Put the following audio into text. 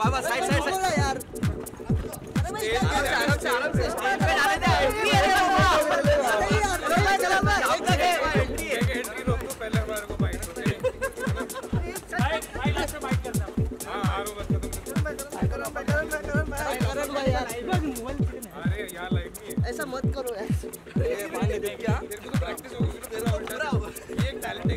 बाबा side side side यार आराम से आराम से स्टेज पे जाने दे एंट्री है एंट्री रोक दो पहले हमारे को हाँ नहीं ऐसा मत करो यार ये देख क्या तेरे को तो प्रैक्टिस होगी, तेरा ये एक टैलेंट है।